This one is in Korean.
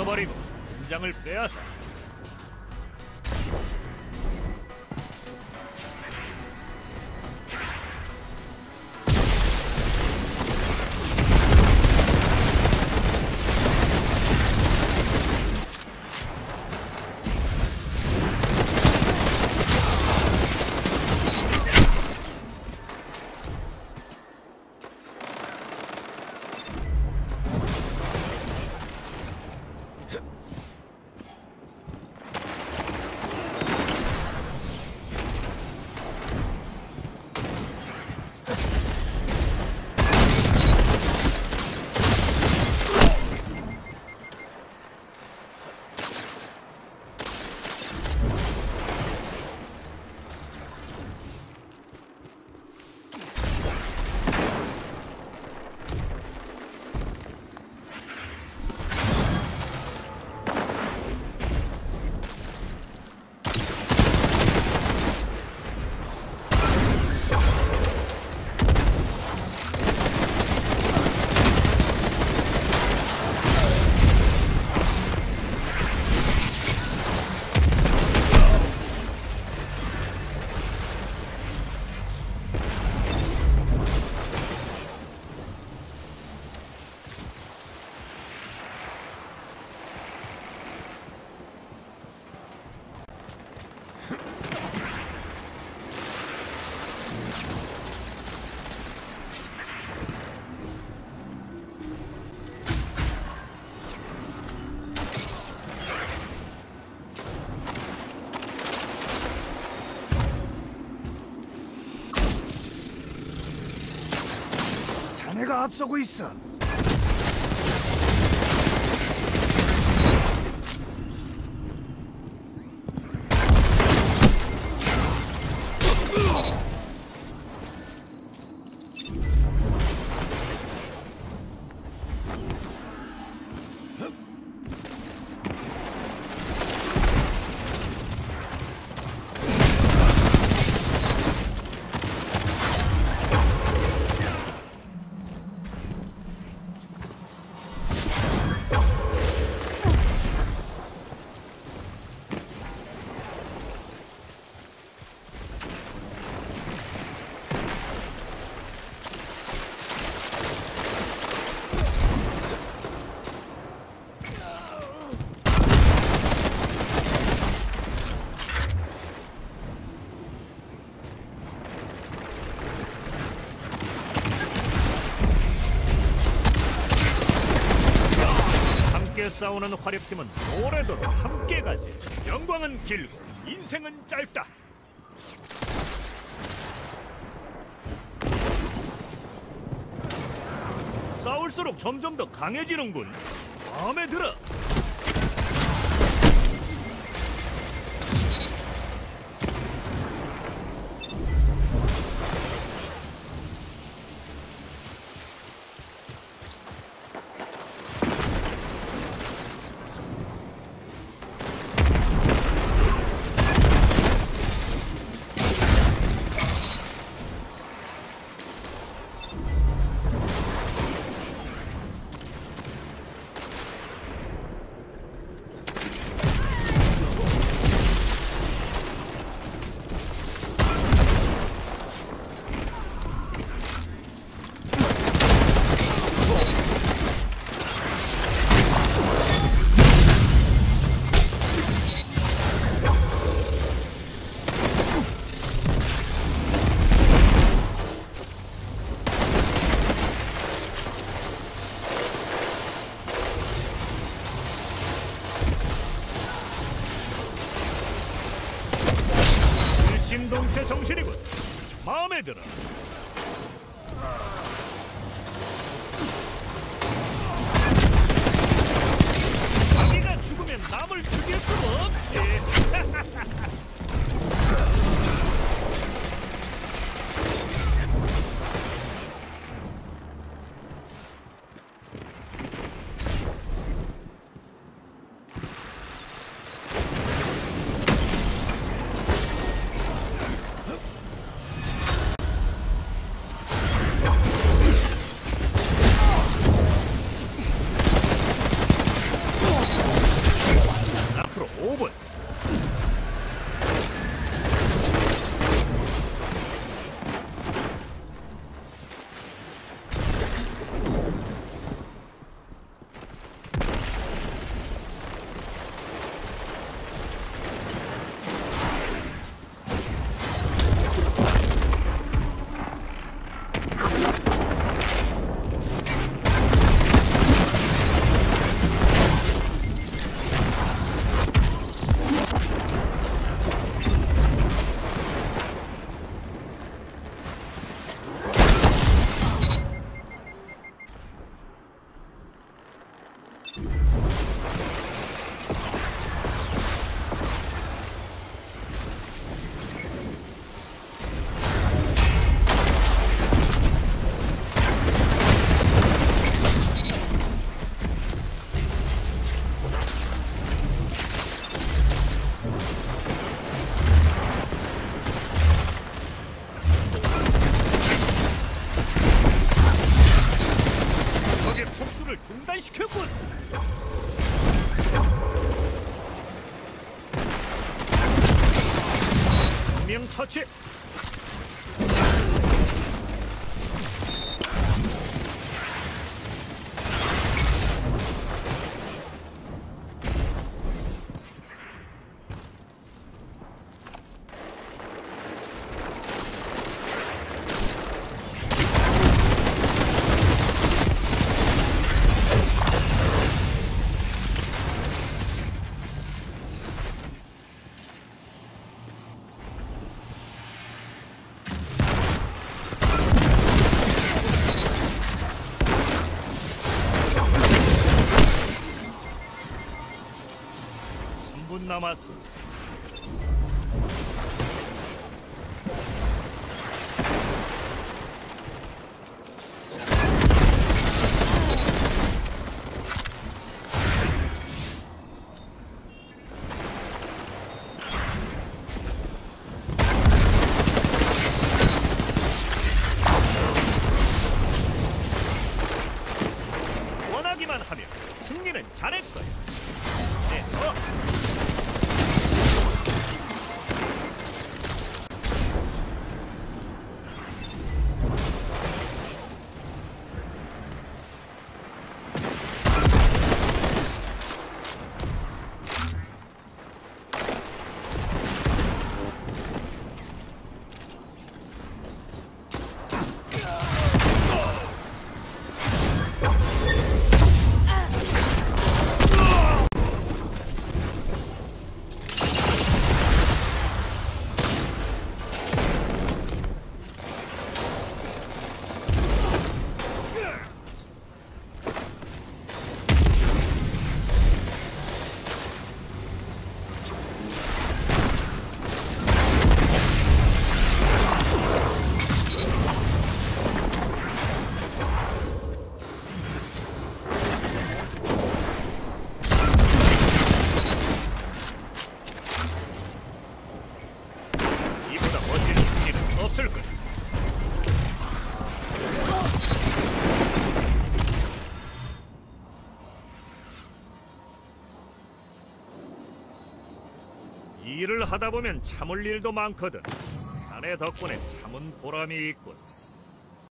쓸어버리고 긴장을 빼앗아 자네가 앞서고 있어. 싸우는 화력팀은 오래도록 함께 가지. 영광은 길고 인생은 짧다. 싸울수록 점점 더 강해지는군. 마음에 들어 마 touch it. なます 하다 보면 참을 일도 많거든. 자네 덕분에 참은 보람이 있군.